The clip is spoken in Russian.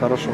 Хорошо.